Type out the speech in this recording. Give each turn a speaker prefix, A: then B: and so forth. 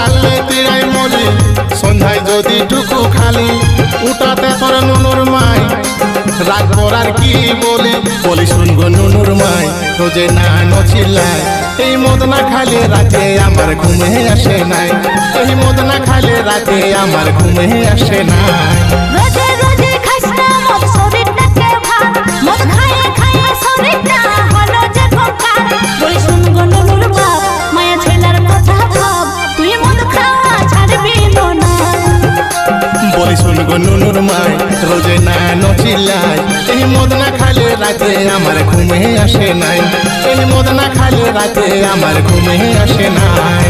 A: ডাকলে তিরাই মলি, সন্ধ্যায় যদি টুকু খালি, উঠাতে তোর নুনুর মাই। রাগ করার কি বলি? বলি, শুনব নুনুর মাই তো না নচিলায়। এই মদ না খালে রাতে আমার ঘুমে আসে নাই। এই মদ না খালে রাতে আমার ঘুমে আসে নাই। নুনুর মাই রোজে না নচিল্লাই এই মদ না খালে রাতে আমার ঘুমে আসে নাই এই মদ না খালে রাতে আমার ঘুমে আসে নাই